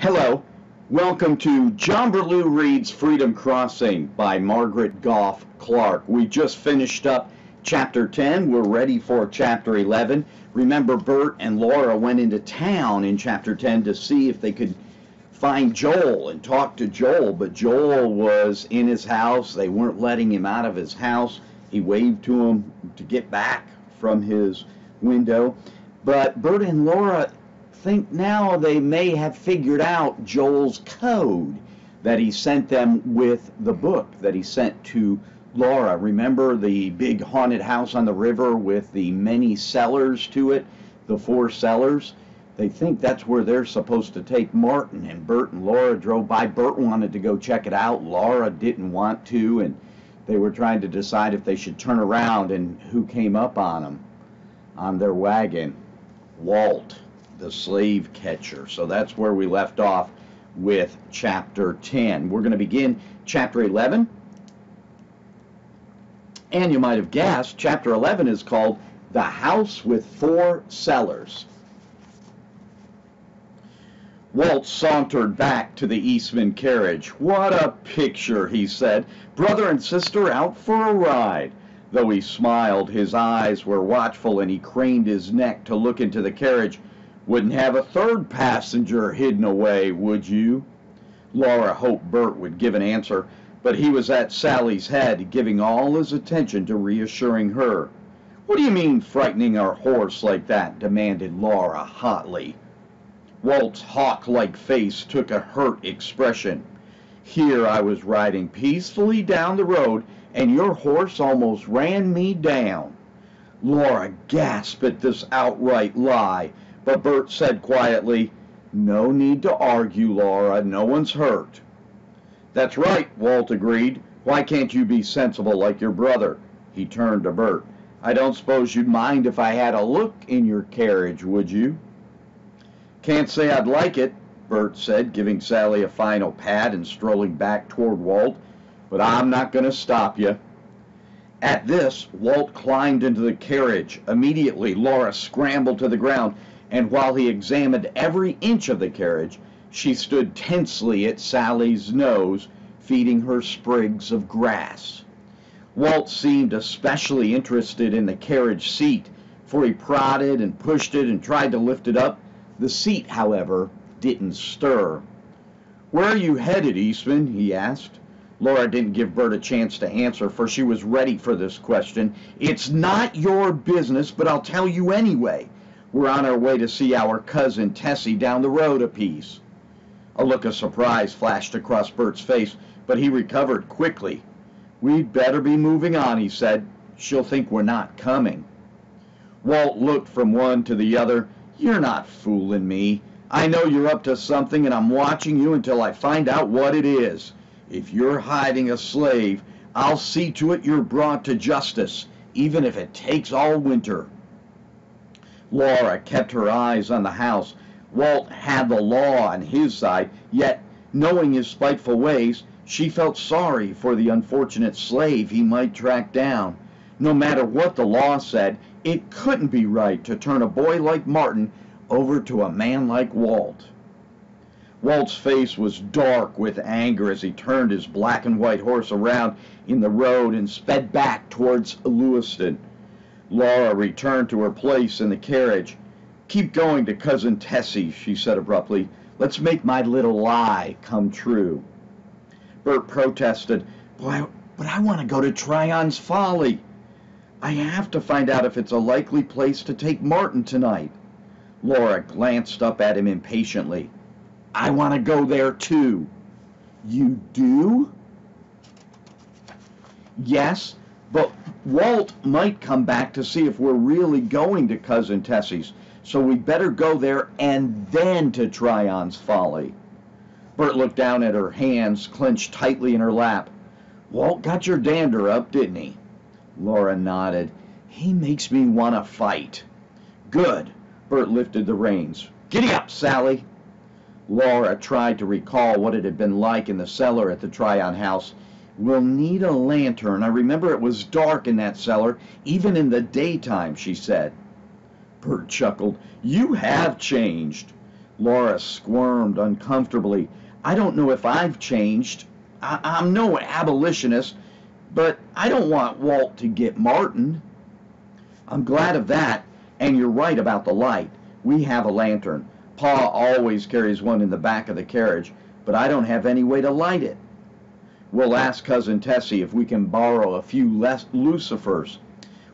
Hello, welcome to Jon Burlew Reads Freedom Crossing by Margaret Goff Clark. We just finished up chapter 10. We're ready for chapter 11. Remember, Bert and Laura went into town in chapter 10 to see if they could find Joel and talk to Joel, but Joel was in his house. They weren't letting him out of his house. He waved to him to get back from his window. But Bert and Laura think now they may have figured out Joel's code that he sent them with the book that he sent to Laura. Remember the big haunted house on the river with the many cellars to it, the four cellars? They think that's where they're supposed to take Martin, and Bert and Laura drove by. Bert wanted to go check it out. Laura didn't want to, and they were trying to decide if they should turn around, and who came up on them on their wagon? Walt the slave catcher. So that's where we left off with chapter 10. We're going to begin chapter 11. And you might have guessed, chapter 11 is called The House with Four Cellars. Walt sauntered back to the Eastman carriage. What a picture, he said. Brother and sister out for a ride. Though he smiled, his eyes were watchful and he craned his neck to look into the carriage. Wouldn't have a third passenger hidden away, would you? Laura hoped Bert would give an answer, but he was at Sally's head, giving all his attention to reassuring her. What do you mean frightening our horse like that? demanded Laura hotly. Walt's hawk-like face took a hurt expression. Here I was riding peacefully down the road, and your horse almost ran me down. Laura gasped at this outright lie but Bert said quietly, No need to argue, Laura. No one's hurt. That's right, Walt agreed. Why can't you be sensible like your brother? He turned to Bert. I don't suppose you'd mind if I had a look in your carriage, would you? Can't say I'd like it, Bert said, giving Sally a final pat and strolling back toward Walt. But I'm not going to stop you. At this, Walt climbed into the carriage. Immediately, Laura scrambled to the ground and while he examined every inch of the carriage, she stood tensely at Sally's nose, feeding her sprigs of grass. Walt seemed especially interested in the carriage seat, for he prodded and pushed it and tried to lift it up. The seat, however, didn't stir. Where are you headed, Eastman? he asked. Laura didn't give Bert a chance to answer, for she was ready for this question. It's not your business, but I'll tell you anyway. We're on our way to see our cousin Tessie down the road a piece. A look of surprise flashed across Bert's face, but he recovered quickly. We'd better be moving on, he said. She'll think we're not coming. Walt looked from one to the other. You're not fooling me. I know you're up to something, and I'm watching you until I find out what it is. If you're hiding a slave, I'll see to it you're brought to justice, even if it takes all winter. Laura kept her eyes on the house. Walt had the law on his side, yet, knowing his spiteful ways, she felt sorry for the unfortunate slave he might track down. No matter what the law said, it couldn't be right to turn a boy like Martin over to a man like Walt. Walt's face was dark with anger as he turned his black and white horse around in the road and sped back towards Lewiston. Laura returned to her place in the carriage. Keep going to Cousin Tessie, she said abruptly. Let's make my little lie come true. Bert protested. But I want to go to Tryon's Folly. I have to find out if it's a likely place to take Martin tonight. Laura glanced up at him impatiently. I want to go there too. You do? Yes, but Walt might come back to see if we're really going to Cousin Tessie's, so we better go there and then to Tryon's Folly. Bert looked down at her hands clenched tightly in her lap. Walt got your dander up, didn't he? Laura nodded. He makes me want to fight. Good. Bert lifted the reins. Giddy up, Sally. Laura tried to recall what it had been like in the cellar at the Tryon house We'll need a lantern. I remember it was dark in that cellar, even in the daytime, she said. Bert chuckled. You have changed. Laura squirmed uncomfortably. I don't know if I've changed. I- I'm no abolitionist, but I don't want Walt to get Martin. I'm glad of that, and you're right about the light. We have a lantern. Pa always carries one in the back of the carriage, but I don't have any way to light it. We'll ask Cousin Tessie if we can borrow a few less lucifers.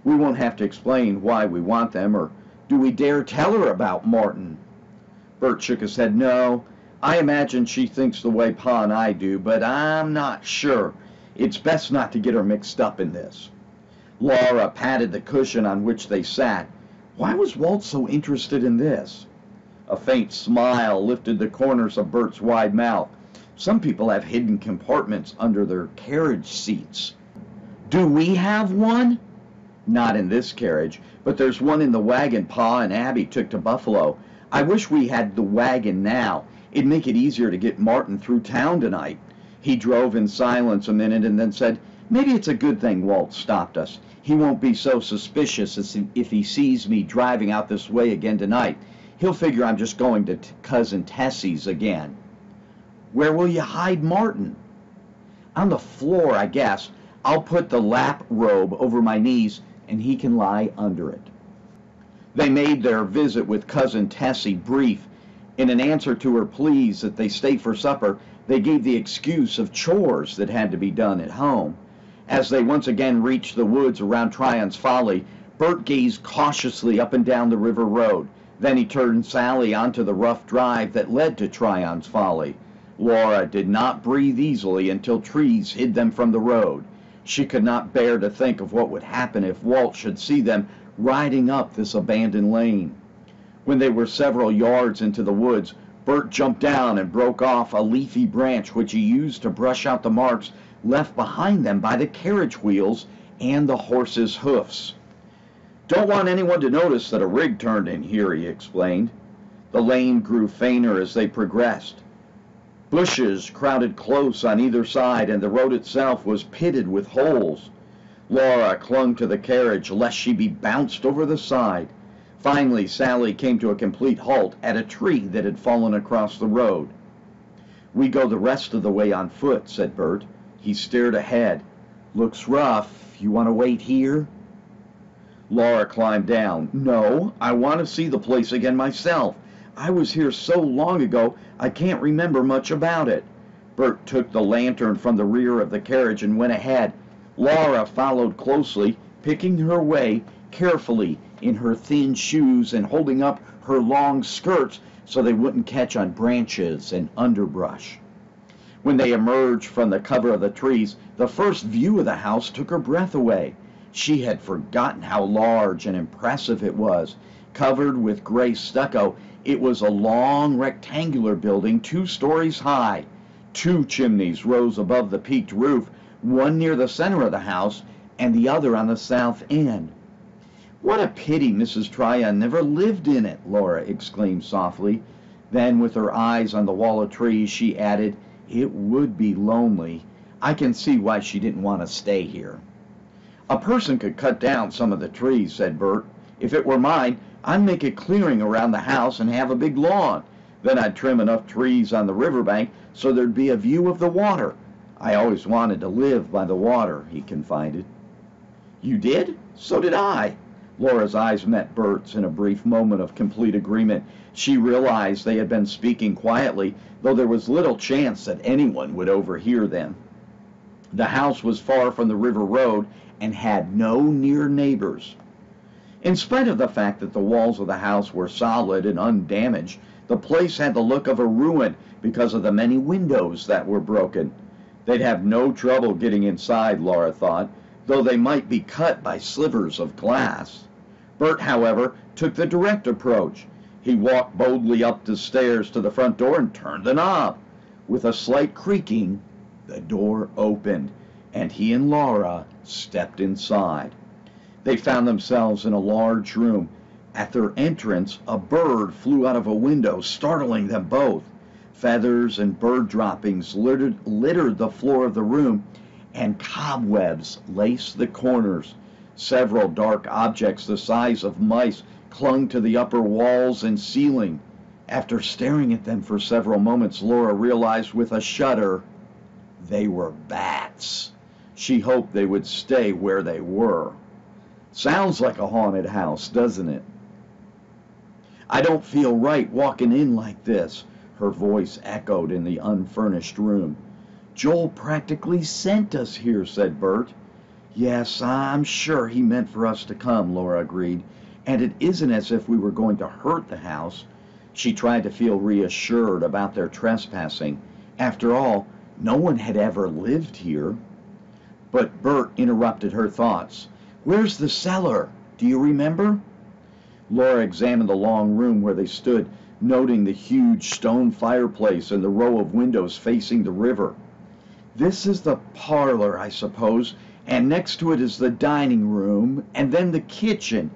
We won't have to explain why we want them, or do we dare tell her about Martin? Bert shook his head. No, I imagine she thinks the way Pa and I do, but I'm not sure. It's best not to get her mixed up in this. Laura patted the cushion on which they sat. Why was Walt so interested in this? A faint smile lifted the corners of Bert's wide mouth. Some people have hidden compartments under their carriage seats. Do we have one? Not in this carriage, but there's one in the wagon Pa and Abby took to Buffalo. I wish we had the wagon now. It'd make it easier to get Martin through town tonight. He drove in silence a minute and then said, Maybe it's a good thing Walt stopped us. He won't be so suspicious if he sees me driving out this way again tonight. He'll figure I'm just going to Cousin Tessie's again. Where will you hide Martin? On the floor, I guess. I'll put the lap robe over my knees and he can lie under it. They made their visit with Cousin Tessie brief. In an answer to her pleas that they stay for supper, they gave the excuse of chores that had to be done at home. As they once again reached the woods around Tryon's Folly, Bert gazed cautiously up and down the river road. Then he turned Sally onto the rough drive that led to Tryon's Folly. Laura did not breathe easily until trees hid them from the road. She could not bear to think of what would happen if Walt should see them riding up this abandoned lane. When they were several yards into the woods, Bert jumped down and broke off a leafy branch which he used to brush out the marks left behind them by the carriage wheels and the horses' hoofs. Don't want anyone to notice that a rig turned in here, he explained. The lane grew fainter as they progressed. Bushes crowded close on either side, and the road itself was pitted with holes. Laura clung to the carriage lest she be bounced over the side. Finally, Sally came to a complete halt at a tree that had fallen across the road. We go the rest of the way on foot, said Bert. He stared ahead. Looks rough. You want to wait here? Laura climbed down. No, I want to see the place again myself. I was here so long ago, I can't remember much about it. Bert took the lantern from the rear of the carriage and went ahead. Laura followed closely, picking her way carefully in her thin shoes and holding up her long skirts so they wouldn't catch on branches and underbrush. When they emerged from the cover of the trees, the first view of the house took her breath away. She had forgotten how large and impressive it was. Covered with gray stucco, it was a long rectangular building two stories high. Two chimneys rose above the peaked roof, one near the center of the house and the other on the south end. What a pity Mrs. Tryon never lived in it, Laura exclaimed softly. Then, with her eyes on the wall of trees, she added, It would be lonely. I can see why she didn't want to stay here. A person could cut down some of the trees, said Bert. If it were mine, I'd make a clearing around the house and have a big lawn. Then I'd trim enough trees on the riverbank so there'd be a view of the water. I always wanted to live by the water, he confided. You did? So did I. Laura's eyes met Bert's in a brief moment of complete agreement. She realized they had been speaking quietly, though there was little chance that anyone would overhear them. The house was far from the river road and had no near neighbors. In spite of the fact that the walls of the house were solid and undamaged, the place had the look of a ruin because of the many windows that were broken. They'd have no trouble getting inside, Laura thought, though they might be cut by slivers of glass. Bert, however, took the direct approach. He walked boldly up the stairs to the front door and turned the knob. With a slight creaking, the door opened, and he and Laura stepped inside. They found themselves in a large room. At their entrance, a bird flew out of a window, startling them both. Feathers and bird droppings littered, littered the floor of the room, and cobwebs laced the corners. Several dark objects the size of mice clung to the upper walls and ceiling. After staring at them for several moments, Laura realized with a shudder they were bats. She hoped they would stay where they were. Sounds like a haunted house, doesn't it? I don't feel right walking in like this, her voice echoed in the unfurnished room. Joel practically sent us here, said Bert. Yes, I'm sure he meant for us to come, Laura agreed. And it isn't as if we were going to hurt the house. She tried to feel reassured about their trespassing. After all, no one had ever lived here. But Bert interrupted her thoughts. Where's the cellar? Do you remember? Laura examined the long room where they stood, noting the huge stone fireplace and the row of windows facing the river. This is the parlor, I suppose, and next to it is the dining room, and then the kitchen.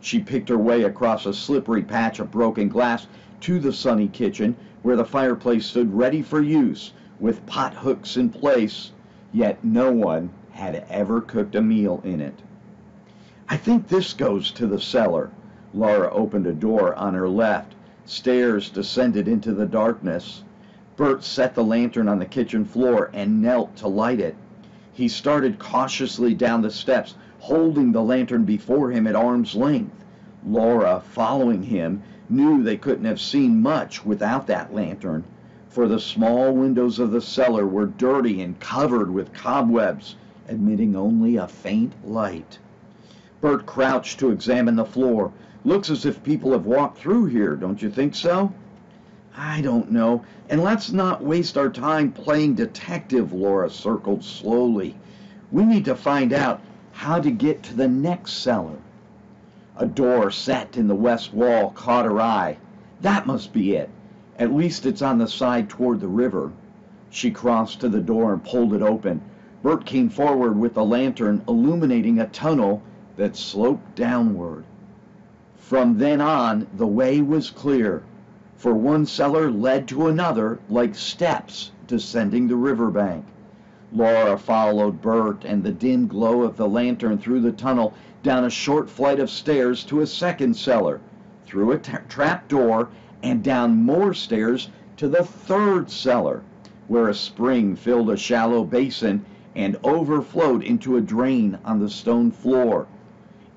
She picked her way across a slippery patch of broken glass to the sunny kitchen, where the fireplace stood ready for use, with pot hooks in place, yet no one had ever cooked a meal in it. I think this goes to the cellar. Laura opened a door on her left. Stairs descended into the darkness. Bert set the lantern on the kitchen floor and knelt to light it. He started cautiously down the steps, holding the lantern before him at arm's length. Laura, following him, knew they couldn't have seen much without that lantern, for the small windows of the cellar were dirty and covered with cobwebs, admitting only a faint light. Bert crouched to examine the floor. Looks as if people have walked through here, don't you think so? I don't know. And let's not waste our time playing detective, Laura circled slowly. We need to find out how to get to the next cellar. A door set in the west wall caught her eye. That must be it. At least it's on the side toward the river. She crossed to the door and pulled it open. Bert came forward with the lantern, illuminating a tunnel that sloped downward. From then on, the way was clear for one cellar led to another like steps descending the riverbank. Laura followed Bert and the dim glow of the lantern through the tunnel down a short flight of stairs to a second cellar, through a trap door, and down more stairs to the third cellar, where a spring filled a shallow basin and overflowed into a drain on the stone floor.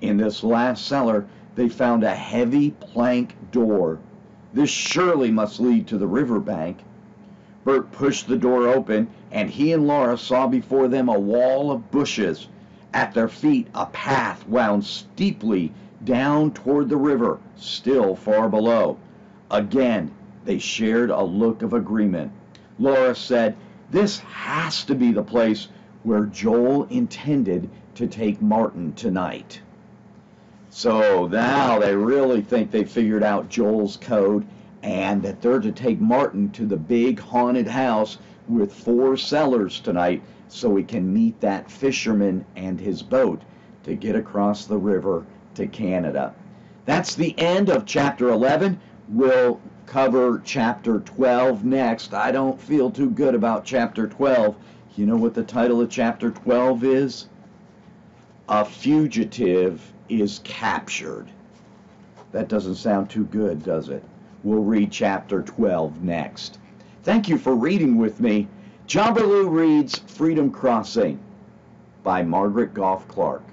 In this last cellar, they found a heavy plank door this surely must lead to the river bank. Bert pushed the door open, and he and Laura saw before them a wall of bushes. At their feet, a path wound steeply down toward the river, still far below. Again, they shared a look of agreement. Laura said, This has to be the place where Joel intended to take Martin tonight. So now they really think they figured out Joel's code and that they're to take Martin to the big haunted house with four cellars tonight so he can meet that fisherman and his boat to get across the river to Canada. That's the end of chapter 11. We'll cover chapter 12 next. I don't feel too good about chapter 12. You know what the title of chapter 12 is? A Fugitive is captured. That doesn't sound too good, does it? We'll read chapter 12 next. Thank you for reading with me. Jon Burlew reads Freedom Crossing by Margaret Goff Clark.